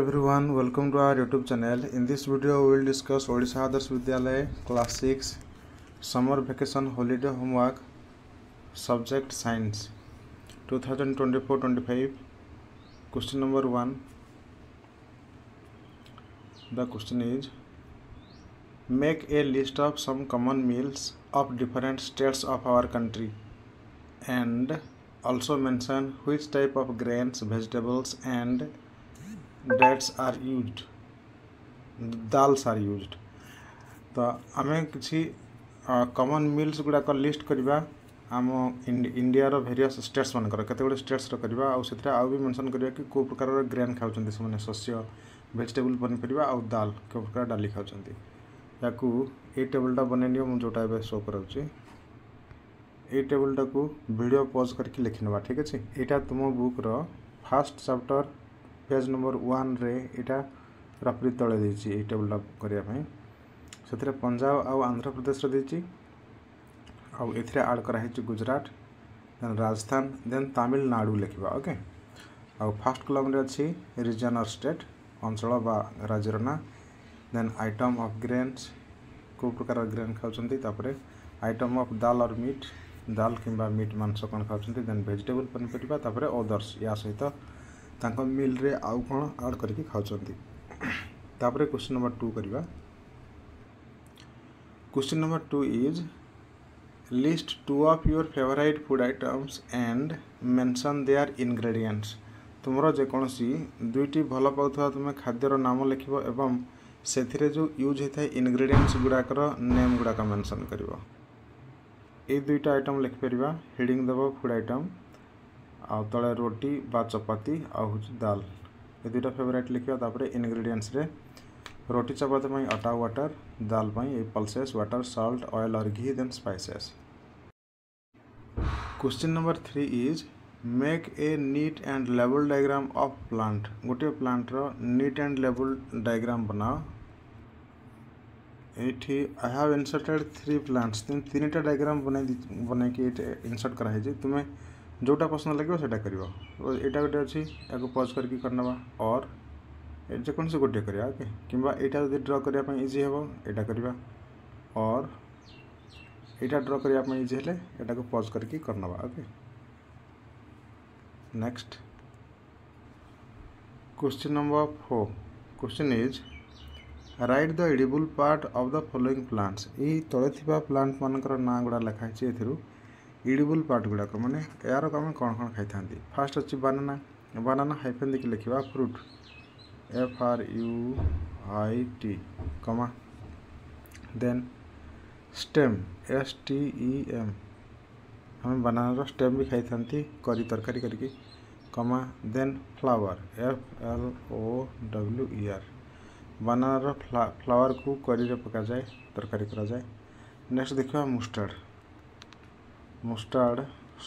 everyone welcome to our youtube channel in this video we will discuss odisha adarsh vidyalay class 6 summer vacation holiday homework subject science 2024-25 question number 1 the question is make a list of some common meals of different states of our country and also mention which type of grains vegetables and dates are used dals are used ତ ଆମେ କିଛି common meals ଗୁଡ଼ାକ list କରିବା ଆମ ଇଣ୍ଡିଆର various states ମାନଙ୍କର କେତେ ଗୁଡ଼ିଏ ଷ୍ଟେଟ୍ସର କରିବା ଆଉ ସେଥିରେ ଆଉ ବି ମେନସନ୍ କରିବା କି କେଉଁ ପ୍ରକାରର ଗ୍ରେନ୍ ଖାଉଛନ୍ତି ସେମାନେ ଶସ୍ୟ ଭେଜିଟେବୁଲ୍ ପନିପରିବା ଆଉ ଡାଲ୍ କେଉଁ ପ୍ରକାର ଡାଲି ଖାଉଛନ୍ତି ୟାକୁ ଏଇ ଟେବୁଲ୍ଟା ବନେଇ ନିଅ ମୁଁ ଯେଉଁଟା ଏବେ ଶୋ କରାଉଛି ଏଇ ଟେବୁଲ୍ଟାକୁ ଭିଡ଼ିଓ ପଜ୍ କରିକି ଲେଖିନେବା ଠିକ୍ ଅଛି ଏଇଟା ତୁମ ବୁକ୍ର ଫାର୍ଷ୍ଟ ଚାପ୍ଟର ପେଜ୍ ନମ୍ବର ୱାନ୍ରେ ଏଇଟା ପୁରାପୁରି ତଳେ ଦେଇଛି ଏଇ ଟେବୁଲ୍ଟା କରିବା ପାଇଁ ସେଥିରେ ପଞ୍ଜାବ ଆଉ ଆନ୍ଧ୍ରପ୍ରଦେଶର ଦେଇଛି ଆଉ ଏଥିରେ ଆଡ଼୍ କରାହେଇଛି ଗୁଜରାଟ ଦେନ୍ ରାଜସ୍ଥାନ ଦେନ୍ ତାମିଲନାଡ଼ୁ ଲେଖିବା ଓକେ ଆଉ ଫାର୍ଷ୍ଟ କଲମ୍ରେ ଅଛି ରିଜନ୍ ଅର୍ ଷ୍ଟେଟ୍ ଅଞ୍ଚଳ ବା ରାଜ୍ୟର ନାଁ ଦେନ୍ ଆଇଟମ୍ ଅଫ୍ ଗ୍ରେନ୍ସ କେଉଁ ପ୍ରକାର ଗ୍ରେନ୍ ଖାଉଛନ୍ତି ତାପରେ item of dal or meat dal କିମ୍ବା ମିଟ୍ ମାଂସ କ'ଣ ଖାଉଛନ୍ତି ଦେନ୍ ଭେଜିଟେବୁଲ୍ ପନିପରିବା ତାପରେ ଅଦର୍ସ ଏହା ସହିତ मिले आउ कौन आड करके तापर क्वेश्चन नंबर टू करवा question number two is list two of your favourite food items and mention their ingredients तुमरो जेकोसी दुईट भल पाता तुम खाद्यर नाम लिख एवं से जो यूज होता है इनग्रेडिएंट्स गुड़ाक नेम गुड़ाक मेनसन कर दुईटा आइटम लिखिपर हेडिंग दबो फूड आइटम आल रोटी बा चपाती आज दाल ये दुटा favourite लिखापुर ingredients roti chapati atta water dal pulses water salt oil और घी दे spices question number three is make a neat and level diagram of plant गोटे प्लांटर नीट एंड लेवल डायग्राम बनाओ ये I have inserted three plants तीन time diagram बन बन insert कराई तुम्हें जोटा पसंद लगे से यहाँ गोटे अच्छे या पज करके करने और जेकोसी गोटे करवा ओके कि यही ड्र करने इजी हम यहाँ करवा और यहाँ ड्र करने इजी है यहाँ को पज करके करवा okay next question number four question is write the edible part of the following plants ये तले प्लांट मान ना गुड़ा लिखाई इडबुल पार्ट गुड़ाक मैंने यार आम कौन कौन खाई था फास्ट अच्छे बानाना बानाना हाइफेन देखिए लिखा fruit F R U I T comma then stem S T M हमें बनाना रो स्टेम भी खाई था करी तरकारी करके comma then flower F L O W E R banana flower flower को करी पका जाए तरकारी करा जाए नेक्स्ट देखा मुस्टर्ड मुस्टार्ड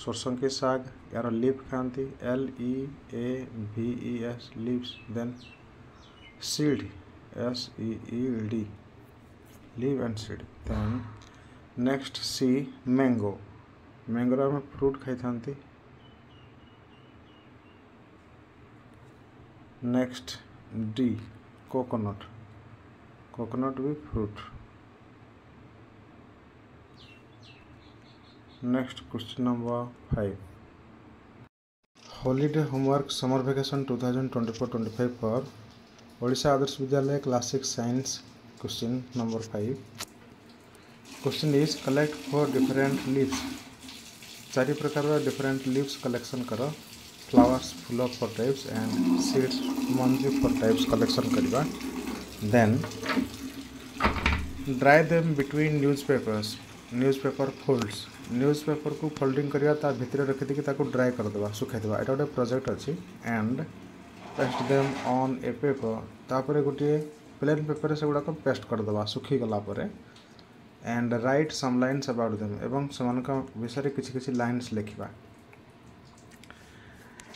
सरसों की साग यार लिप खाती L E A V S leaves then seed S E D leave and seed then next C mango mango आम फ्रुट खाई नेक्स्ट डी कोकोनट कोकोनट भी fruit next question number five holiday homework summer vacation twenty five पर Odisha Adarsha Vidyalaya class six science question number five question is collect four different leaves चारि प्रकार different leaves collection कर flowers फुल four types and seeds मंजू four types collection करवा then dry them between newspapers newspaper folds newspaper को folding करिया ता भितर रखि देके ताको ड्राई कर देबा सुखाइ देबा एटा गोटे प्रोजेक्ट अछि and paste them on a paper तापर गोटे प्लेन पेपर से गुडा को पेस्ट कर देबा सुखी गला परे and write some lines about them एवं समान का विषय रे किछि किछि लाइंस लेखिबा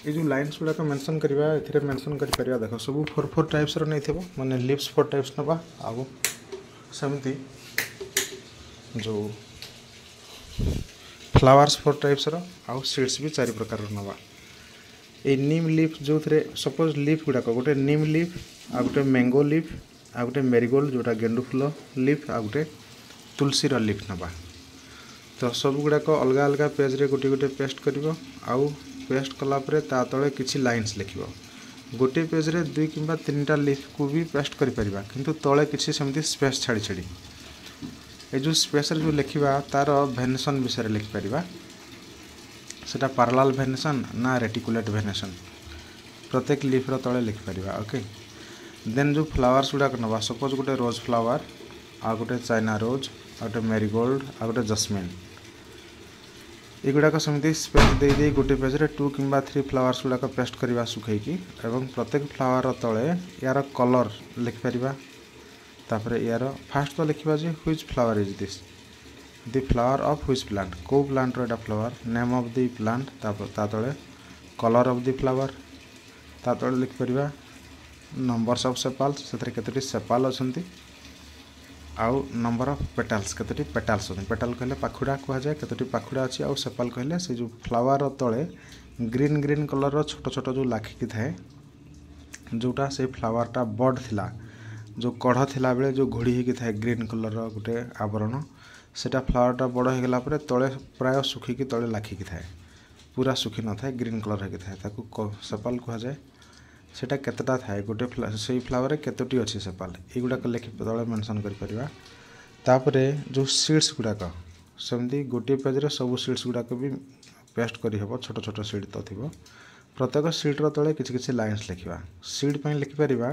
ए जो लाइंस गुडा को मेंशन करिबा एथिरे मेंशन कर परिया देखो सब फोर फोर टाइप्स रो नै थेबो माने लिप्स फोर टाइप्स नबा आबो समिति जो ଫ୍ଲାୱାର୍ସ ଫୋର୍ ଟାଇପ୍ସର ଆଉ ସିଡ୍ସ ବି ଚାରି ପ୍ରକାରର ନେବା ଏଇ ନିମ୍ ଲିଫ୍ ଯେଉଁଥିରେ ସପୋଜ୍ ଲିଫ୍ ଗୁଡ଼ାକ ଗୋଟେ ନିମ୍ ଲିଫ୍ ଆଉ ଗୋଟେ ମ୍ୟାଙ୍ଗୋ ଲିଫ୍ ଆଉ ଗୋଟେ ମେରିଗୋଲ୍ଡ ଯେଉଁଟା ଗେଣ୍ଡୁ ଫୁଲ ଲିଫ୍ ଆଉ ଗୋଟେ ତୁଳସୀର ଲିଫ୍ ନେବା ତ ସବୁଗୁଡ଼ାକ ଅଲଗା ଅଲଗା ପେଜ୍ରେ ଗୋଟିଏ ଗୋଟିଏ ପେଷ୍ଟ କରିବ ଆଉ ପେଷ୍ଟ କଲାପରେ ତା ତଳେ କିଛି ଲାଇନ୍ସ ଲେଖିବ ଗୋଟିଏ ପେଜ୍ରେ ଦୁଇ କିମ୍ବା ତିନିଟା ଲିଫ୍କୁ ବି ପେଷ୍ଟ କରିପାରିବା କିନ୍ତୁ ତଳେ କିଛି ସେମିତି ସ୍ପେସ୍ ଛାଡ଼ି ଛାଡ଼ି ये जो स्पेस जो लिखा तार भेनेसन विषय लिखिपर से पारालाल भेनेसन ना रेटिकुलेट भेनेसन प्रत्येक लिफ्र तले लिखिपर ओके देन जो फ्लावर्स गुड़ाक ना सपोज गोटे रोज फ्लावर आ गए चाइना रोज आ गए मेरीगोल्ड आ गए जसमिन युड़ाक समी स्पेस दे गोटे पेज्रे टू कि थ्री फ्लावर्स गुड़ाक पेस्ट करवा सुखी प्रत्येक फ्लावर तले यार कलर लिखिपर तापर यार फास्ट तो लिखा जो which flower is this the flower of which plant कौ plant Etah flower name of the plant ते कलर अफ दि फ्लावर ता ते लिखिपर नंबरस अफ सेपाल से कतोटी सेपाल अच्छा आउ नंबर अफ पेटाल्स कतोटी पेटाल्स अच्छा पेटाल कहे पाखुड़ा कह जाए कतोटी पाखुड़ा अच्छी आउ सेपाल कहे से जो फ्लावर तले ग्रीन ग्रीन कलर छोट छोट जो लाखिकी थाए जोटा से फ्लावर टा बड थिला ଯେଉଁ କଢ଼ ଥିଲାବେଳେ ଯେଉଁ ଘୋଡ଼ି ହେଇକି ଥାଏ ଗ୍ରୀନ୍ କଲର୍ର ଗୋଟେ ଆବରଣ ସେଇଟା ଫ୍ଲାୱାର୍ଟା ବଡ଼ ହେଇଗଲା ପରେ ତଳେ ପ୍ରାୟ ଶୁଖିକି ତଳେ ଲାଖିକି ଥାଏ ପୁରା ଶୁଖି ନଥାଏ ଗ୍ରୀନ୍ କଲର୍ ହେଇକି ଥାଏ ତାକୁ ସେପାଲ କୁହାଯାଏ ସେଇଟା କେତେଟା ଥାଏ ଗୋଟେ ସେଇ ଫ୍ଲାୱାର୍ରେ କେତୋଟି ଅଛି ସେପାଲ ଏଇଗୁଡ଼ାକ ଲେଖି ତଳେ ମେନସନ୍ କରିପାରିବା ତାପରେ ଯେଉଁ ସିଡ୍ସ ଗୁଡ଼ାକ ସେମିତି ଗୋଟିଏ ପେଜ୍ରେ ସବୁ ସିଡ୍ସ ଗୁଡ଼ାକ ବି ପେଷ୍ଟ କରିହେବ ଛୋଟ ଛୋଟ ସିଡ୍ ତ ଥିବ ପ୍ରତ୍ୟେକ ସିଡ୍ର ତଳେ କିଛି କିଛି ଲାଇନ୍ସ ଲେଖିବା ସିଡ୍ ପାଇଁ ଲେଖିପାରିବା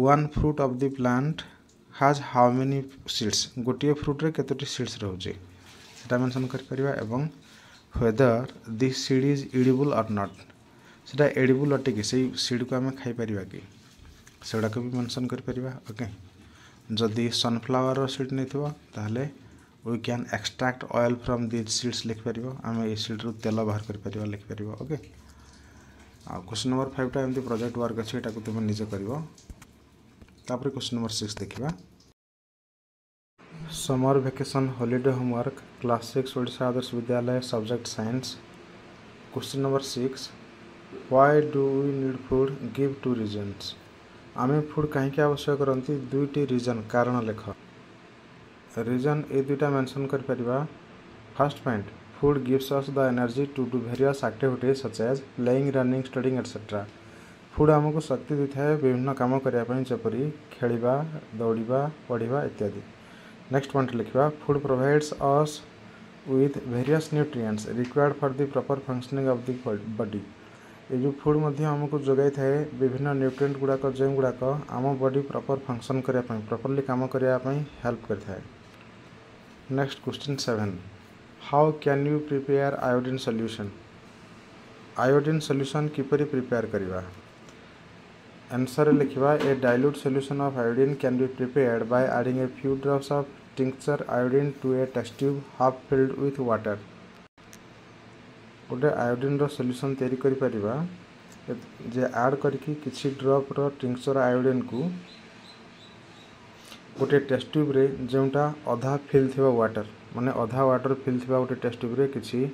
one fruit of the plant has how many seeds ଗୋଟିଏ ଫ୍ରୁଟ୍ରେ କେତୋଟି ସିଡ୍ସ ରହୁଛି ସେଟା ମେନସନ୍ କରିପାରିବା ଏବଂ whether the seed is edible or not ସେଟା ଏଡ଼ିବୁଲ୍ ଅଟେକି ସେଇ ସିଡ଼୍କୁ ଆମେ ଖାଇପାରିବା କି ସେଗୁଡ଼ାକ ବି ମେନସନ୍ କରିପାରିବା ଓକେ ଯଦି ସନଫ୍ଲାୱାର୍ର ସିଡ୍ ନେଇଥିବ ତାହେଲେ we can extract oil from the seeds ଲେଖିପାରିବ ଆମେ ଏଇ ସିଡ଼୍ରୁ ତେଲ ବାହାର କରିପାରିବା ଲେଖିପାରିବା ଓକେ ଆଉ କ୍ୱେଶ୍ଚନ୍ ନମ୍ବର ଫାଇଭଟା ଏମିତି ପ୍ରୋଜେକ୍ଟ ୱାର୍କ ଅଛି ଏଟାକୁ ତୁମେ ନିଜେ କରିବ तापर क्वेश्चन नंबर सिक्स देखा summer vacation holiday homework class six Voda Adarsha Vidyalaya subject science question number six why do we need food give two reasons आम फुड कहीं आवश्यक करती दुईटी रिजन कारण लेख रिजन ये दुईटा मेनसन कर first point food gives us the energy to do various activities such as playing running studying etcetera food आमको शक्ति दे था विभिन्न कम करने जपरी खेल दौड़ा पढ़ा इत्यादि नेक्स्ट पॉइंट लिखा food provides us with various nutrients required for the proper functioning of the body ये जो फूड आमको जोगाइ थाए विभिन्न न्यूट्रिएंट गुड़ाक जो गुड़ाक आम बॉडी प्रॉपर फंक्शन करने प्रॉपर्ली काम करने help करेक्स्ट question seven how can you prepare iodine solution iodine solution keeper prepare करवा आंसर लिखा a dilute solution of iodine can be prepared by adding a few drops of tincture iodine to a test tube half filled with water गोटे iodine रल्यूसन तैयारी जे आड करके ड्रप्र tincture iodine को गोटे test ट्यूब्रे जोटा अधा fill थोड़ा व्टर मानने अधा व्टर फिल थ गोटे टेस्ट ट्यूब्रे कि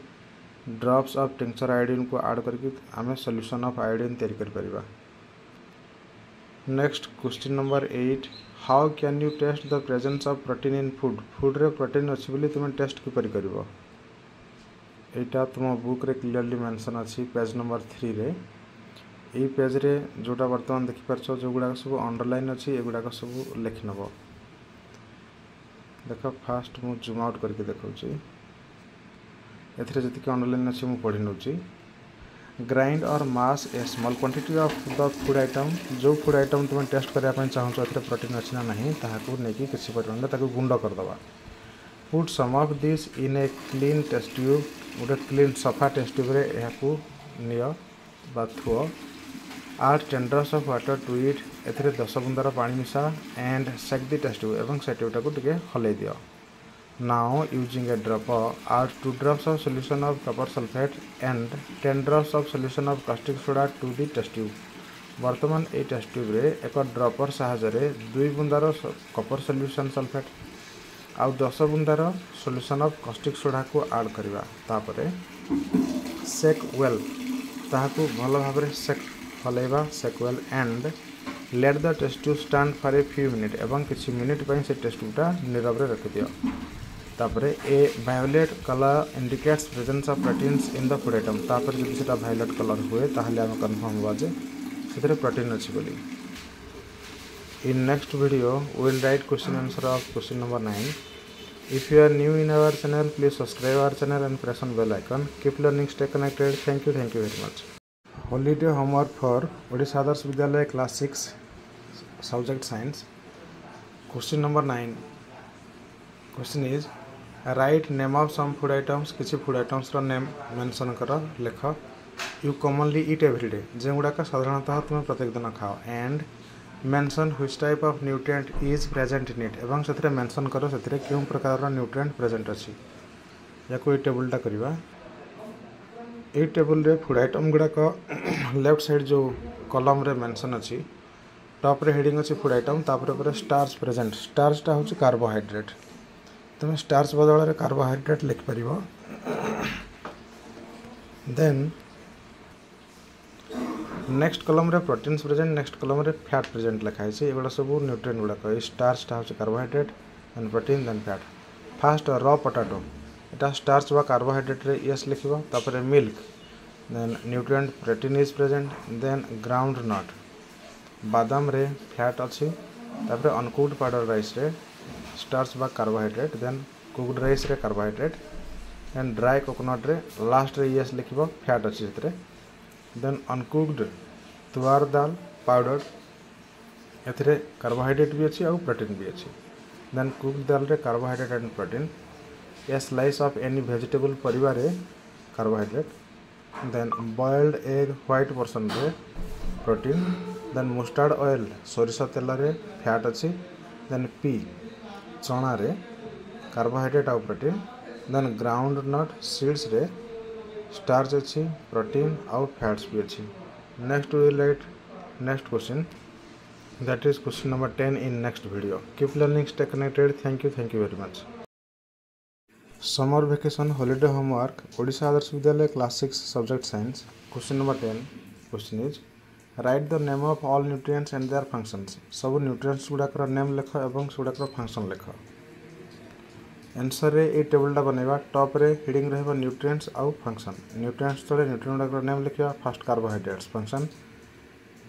ड्रप्स अफ टिंक्चर आयोडिन को आड करके आम सल्यूसन अफ आयोडीन तैयारी next question number eight how can you test the presence of protein in food फुड्रे protein अच्छी तुम्हें टेस्ट किपर कर यहाँ तुम बुक रे क्लीयरली मेनसन अच्छी पेज नंबर थ्री रे ये पेज रे जोटा बर्तमान देखिपार जो गुड़ाक सब अंडरलैन अच्छी एगुड़ाक सब लिखनेब देख फास्ट मुझ जूम आउट करके देखा एथेर जी अंडरलैन अच्छे मुझे पढ़ी नौ ग्राइंड और mash a small quantity of the food item जो फूड आइटम तुम टेस्ट करने चाहूँ ए प्रोटीन अच्छी ना नहीं किसी परिमाण गुंड करदे put some of this in a clean test tube गोटे क्लीन सफा टेस्ट ट्यूब्रे या थुओ add ten drops of water to it ए दस बुंदार पा मिशा and shake the test tube और से ट्यूबटा हल दि Now using a dropper add 2 drops of solution of copper sulfate and 10 drops of solution of caustic soda to the test tube. ବର୍ତ୍ତମାନ ଏହି test ଟ୍ୟୁବ୍ରେ ଏକ ଡ୍ରପର ସାହାଯ୍ୟରେ ଦୁଇ ବୁନ୍ଦାର କପର ସଲ୍ୟୁସନ୍ ସଲଫେଟ୍ ଆଉ ଦଶ ବୁନ୍ଦାର ସଲ୍ୟୁସନ୍ ଅଫ୍ କଷ୍ଟିକ୍ ସୋଡ଼ାକୁ ଆଡ଼୍ କରିବା ତାପରେ ସେକ୍ ୱେଲ୍ ତାହାକୁ ଭଲ ଭାବରେ shake ହଲେଇବା shake well and let the test tube stand for a few minute ଏବଂ କିଛି ମିନିଟ୍ ପାଇଁ ସେ ଟେଷ୍ଟ ଟ୍ୟୁବ୍ଟା ନିରବରେ ରଖିଦିଅ ତାପରେ a violet colour indicates presence of proteins in the food item ତାପରେ ଯଦି ସେଟା ଭାୟୋଲେଟ୍ କଲର୍ ହୁଏ ତାହେଲେ ଆମେ କନଫର୍ମ ହେବା ଯେ ସେଥିରେ ପ୍ରୋଟିନ୍ ଅଛି ବୋଲି In next video, we will write question answer of question number 9. If you are new in our channel, please subscribe our channel and press on bell icon. Keep learning, stay connected. Thank you, thank you very much. Holiday homework for Odisha Adarsh Vidyalaya class 6 subject science. Question number 9. Question is write name of some food items किसी food items रो name mention कर लेख you commonly eat day जो गुड़ाक साधारणतः तुम प्रत्येक दिन खाओ एंड मेंशन हुई type of nutrient is present in it एवं से मेंशन करो से क्यों प्रकार न्यूट्रिएंट प्रेजेंट अच्छी या टेबुलटा करवा ये टेबुल फूड आइटम गुड़ाक लेफ्ट साइड जो कलम मेनसन अच्छी टप्रे हेडिंग अच्छे फूड आइटम तापर पर स्टार्स प्रेजेंट स्टार्सटा हूँ कार्बोहैड्रेट तुम स्टार्च बदल कार्बोहैड्रेट लिख पार देन नेक्स्ट कलम रे प्रोटीन्स प्रेजेंट नेक्स्ट कलम रे फैट प्रेजेंट लिखाई है यह सब न्यूट्रिएंट गुड़ाक स्टार्च हूँ carbohydrate then protein then fat first र पटाटो यहाँ स्टार्च व कार्बोहैड्रेट रे yes लिखर milk then nutrient protein is present then groundnut बादाम फैट अच्छी अनकुड पाउडर राइस स्टार्च बा carbohydrate then cooked rice re carbohydrate then dry coconut re last re yes likhibo fat तुआर दाल powder एबोहैड्रेट carbohydrate भी अच्छी और protein भी अच्छी then cooked दाल रे carbohydrate and protein a slice of any vegetable परिवार carbohydrate then boiled egg white portion रे protein then mustard oil सोरस तेल रे फैट अच्छी देन पी चणारे कार्बोहैड्रेट आउ प्रोटीन देन ग्राउंड नट सीड्स रे स्टार्च अच्छी प्रोटीन आउ फैट्स भी अच्छी next we write next question that is question number ten in next video keep learning stay connected thank you thank you very much summer vacation holiday homework Odisha Adarsha Vidyalaya class six subject science question number ten question is write the name of all nutrients and their functions सब nutrients गुड़ाकर name लिख एवं सुड़ाकर function लिख answer रे ए table डा बनेबा टॉप रे हेडिंग रहबो न्यूट्रिएंट्स आउ फंक्शन न्यूट्रिएंट्स तले न्यूट्रिएंट गुड़ाकर नेम लिखिया first carbohydrates function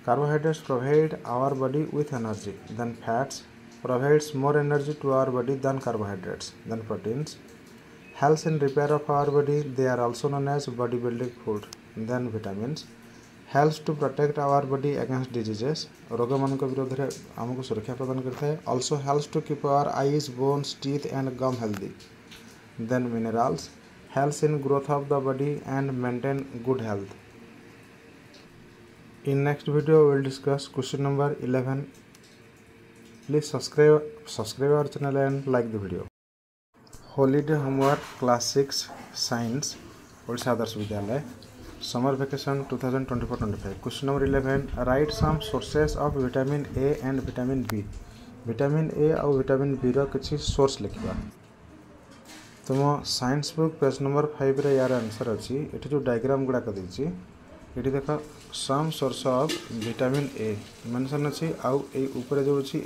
carbohydrates provide our body with energy then fats provides more energy to our body then carbohydrates then proteins health and repair of our body they are also known as body building food then vitamins help to protect our body against diseases रोग मान विरोध में आमको सुरक्षा प्रदान करें also help to keep our eyes bones teeth and gum healthy then minerals help in growth of the body and maintain good health in next video will discuss question number eleven please subscribe subscribe our channel and like the video holiday homework class six science Odisha Adarsha Vidyalaya summer vacation twenty five question number eleven write some sources of vitamin A and vitamin B vitamin A और vitamin B रो किसी source लिखा तुम science book page number five रे यार answer अच्छी ये जो डायग्राम गुड़ाक देखिए ये देख some source of vitamin A mention अच्छी आउ ये अच्छी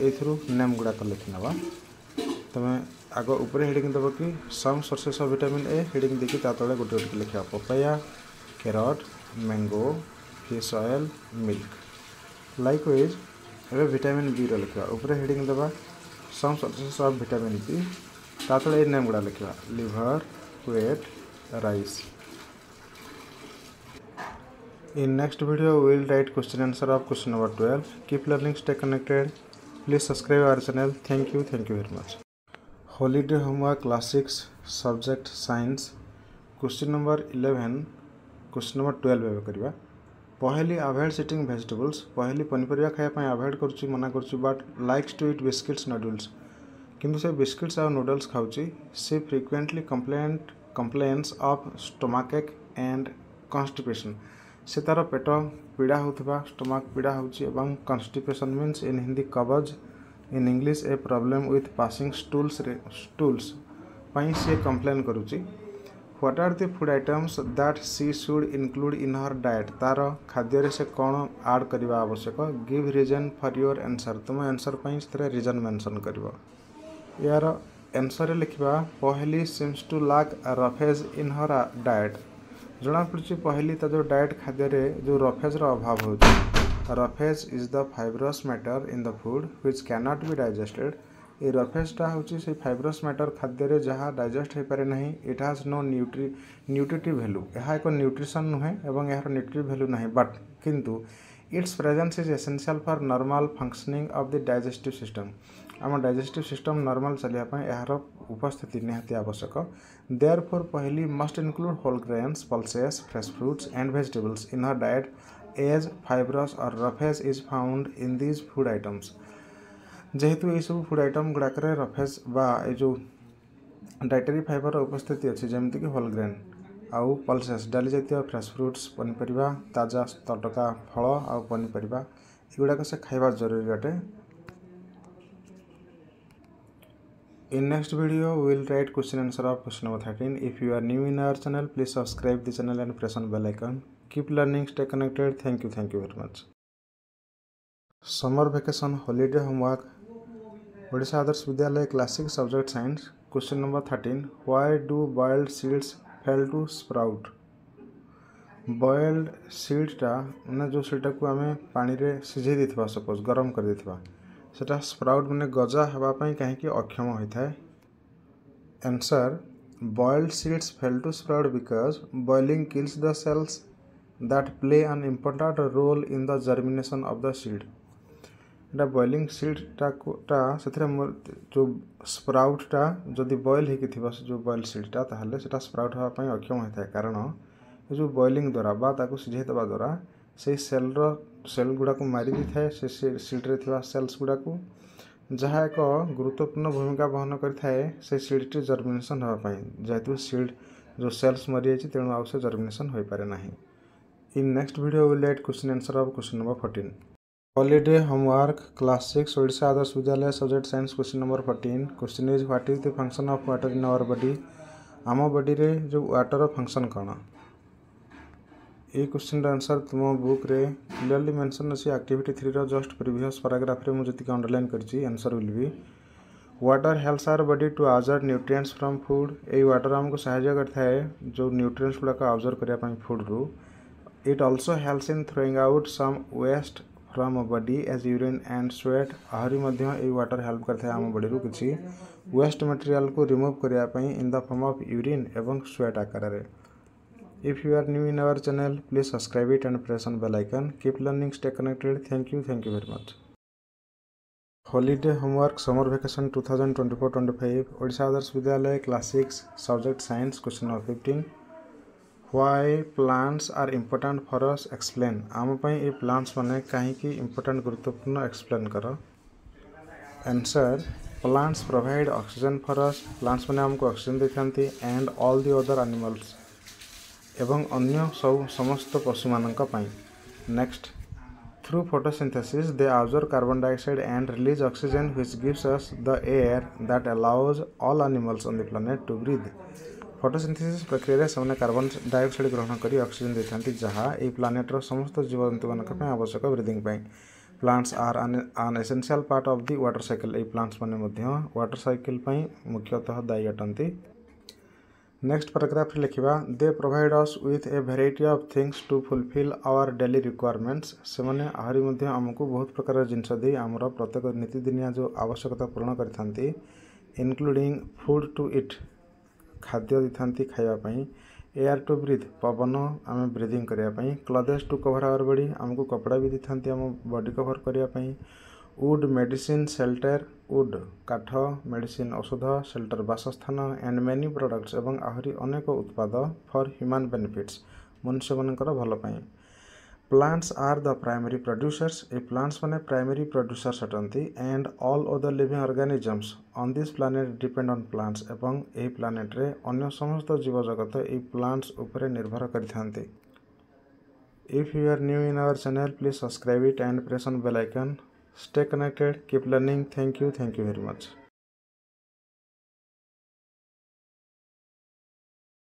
नेम गुड़ाक लिखने वा तुम आग उपरे हेडिंग देव कि some sources of vitamin A heading देखिए गोटे गोटे लिखा papaya carrot, mango, fish oil, milk. Likewise, ଏବେ ଭିଟାମିନ୍ ବିର ଲେଖିବା ଉପରେ heading ଦେବା Some sources of vitamin B. ତା ତଳେ ଏ ନେମ୍ ଗୁଡ଼ା ଲେଖିବା liver wheat rice In next video, we will write question answer of question number 12. Keep learning, stay connected. Please subscribe our channel. Thank you. Thank you very much. Holiday homework classics subject science. Question number 11. Question number twelve एवं करवा पहली आभेड sitting vegetables पहली पनीपरिया खाया आभेड कर मना कर but likes to eat biscuits noodles किंतु से बिस्किट्स आ नूडल्स खाऊची से frequently complain complains of stomach and constipation से तार पेट पीड़ा होता स्टोमाक पीड़ा हो constipation means in Hindi kabz in English a problem with passing stools stools से complain करुच्ची what are the food items that she should include in her diet तार खाद्य से कौन आड करवा आवश्यक give reason for your answer तुम answer पर reason mention कर यार एनसर लिखा Paheli seems to lack roughage in her diet जमापड़ी पहली तो डाएट खाद्य जो रफेजर अभाव हो roughage is the fibrous matter in the food which can not be digested ଏ ରଫେଜଟା ହେଉଛି ସେଇ ଫାଇବ୍ରସ୍ ମ୍ୟାଟର୍ ଖାଦ୍ୟରେ ଯାହା ଡାଇଜେଷ୍ଟ ହୋଇପାରେ ନାହିଁ it has no nutri nutritive value ଏହା ଏକ ନ୍ୟୁଟ୍ରିସନ୍ ନୁହେଁ ଏବଂ ଏହାର ନ୍ୟୁଟ୍ରି ଭ୍ୟାଲୁ ନାହିଁ ବଟ୍ କିନ୍ତୁ its presence is essential for normal functioning of the digestive system ଆମ ଡାଇଜେଷ୍ଟିଭ୍ ସିଷ୍ଟମ୍ ନର୍ମାଲ୍ ଚାଲିବା ପାଇଁ ଏହାର ଉପସ୍ଥିତି ନିହାତି ଆବଶ୍ୟକ therefore Paheli must include whole grains pulses fresh fruits and vegetables in her diet as fibrous or roughage is found in these food items ଯେହେତୁ ଏହିସବୁ food item ଗୁଡ଼ାକରେ ରଫେସ୍ ବା ଏ ଯେଉଁ ଡାଇଟାରୀ ଫାଇବର୍ର ଉପସ୍ଥିତି ଅଛି ଯେମିତିକି ହୋଲ୍ ଗ୍ରେନ୍ ଆଉ ପଲ୍ସେସ୍ ଡାଲି ଜାତୀୟ ଫ୍ରେଶ୍ ଫ୍ରୁଟ୍ସ ପନିପରିବା ତାଜା ତଟକା ଫଳ ଆଉ ପନିପରିବା ଏଗୁଡ଼ାକ ସେ ଖାଇବା ଜରୁରୀ ଅଟେ In next video, we will write question answer of question number 13. If you are new in our channel, please subscribe the channel and press on bell icon. Keep learning, stay connected. Thank you, thank you very much. Summer vacation holiday homework Odisha Adarsha Vidyalaya class six subject science question number thirteen why do boiled seeds fail to sprout boiled सीड्सटा मैंने जो सीडा को आम पानी रे सीझे suppose गरम कर सेटा sprout मैंने गजा हाँपाई कहीं अक्षम होता है answer boiled seeds fail to sprout because boiling kills the cells that play an important role in the germination of the seed यहाँ बइलींग सिल्डा से जो स्प्राउटा जदि बइल हो जो बइल सिल्डा तेल से स्प्राउट हाँपाई अक्षम होता है कारण जो बइलींग द्वारा बाकी सीझे दे द्वारा से सेल्र सेल गुड़ाक मारी थाए से सीड्रे सेल्स गुड़ाक जहाँ एक गुरुत्वपूर्ण भूमिका बहन करें से सिल्डटे जर्मिनेसन होगापी जेहेतु सिल्ड जो सेल्स मरी जाए तेणु आउ से जर्मिनेसन हो पारे ना in next video will let question answer of question number fourteen holiday homework class six Odisha Adarsha Vidyalaya subject science question number fourteen question is what is the function of water in our body आम body रे जो water function कौन ये question answer तुम book रे clearly mention अछि activity 3 रो just previous paragraph रे answer will be water helps our body to observe nutrients from food A water हमको सहायता करता है जो न्यूट्रिएंट्स गुड़ा का करने फुड्रु पई फूड रू it also helps in throwing out some waste from our body as urine and sweat ଆହୁରି ମଧ୍ୟ ଏଇ ୱାଟର୍ ହେଲ୍ପ କରିଥାଏ ଆମ ବଡ଼ିରୁ କିଛି ୱେଷ୍ଟ ମେଟେରିଆଲ୍କୁ ରିମୁଭ୍ କରିବା ପାଇଁ in the form of urine ଏବଂ ସ୍ୱେଟ୍ ଆକାରରେ if you are new in our channel please subscribe it and press on bell icon keep learning stay connected thank you thank you very much holiday homework summer vacation 2024-25 Odisha Adarsha Vidyalaya class six subject science question number fifteen why plants are important for us explain आमपाई ये plants मैंने कहीं important गुरुत्वपूर्ण explain कर answer plants provide oxygen for us plants मैंने आमको oxygen दे था and all the other animals एवं अन्य सब समस्त पशु मानी next through photosynthesis they observe carbon dioxide and release oxygen which gives us the air that allows all animals on the planet to breathe photosynthesis प्रक्रिय से carbon dioxide ग्रहण कर oxygen देते जहाँ यही प्लानेट्र समस्त जीवजंतु मानी आवश्यक breathing plants are an essential part of the water cycle ये प्लांट्स मैंने व्टर सैकेल मुख्यतः दायी अटंती नेक्स्ट पाराग्राफ्रे लिखा they provide us with a variety of things to fulfil our daily requirements से आहरी आमको बहुत प्रकार जिनस आमर प्रत्येक नीतिदिनिया जो आवश्यकता पूरण करूडिंग फुड टू इट ଖାଦ୍ୟ ଦେଇଥାନ୍ତି ଖାଇବା ପାଇଁ ଏୟାର୍ ଟୁ ବ୍ରିଥ୍ ପବନ ଆମେ ବ୍ରିଦିଂ କରିବା ପାଇଁ clothes to cover our body ଆମକୁ କପଡ଼ା ବି ଦେଇଥାନ୍ତି ଆମ ବଡ଼ି କଭର୍ କରିବା ପାଇଁ ଉଡ଼୍ ମେଡ଼ିସିନ୍ ସେଲ୍ଟର୍ ଉଡ଼୍ କାଠ ମେଡ଼ିସିନ୍ ଔଷଧ ସେଲ୍ଟର୍ ବାସସ୍ଥାନ ଆଣ୍ଡ ମେନି ପ୍ରଡ଼କ୍ଟସ୍ ଏବଂ ଆହୁରି ଅନେକ ଉତ୍ପାଦ ଫର୍ ହ୍ୟୁମାନ୍ ବେନିଫିଟ୍ସ ମନୁଷ୍ୟମାନଙ୍କର ଭଲ ପାଇଁ plants are the primary producers ये प्लांट्स मैंने primary producers अटंती and all other living organisms on this planet depend on plants और ए प्लानेट समस्त जीवजगत ए प्लांट्स ऊपर निर्भर करथांती if you are new in our channel please subscribe it and press on bell icon stay connected keep learning thank you thank you very much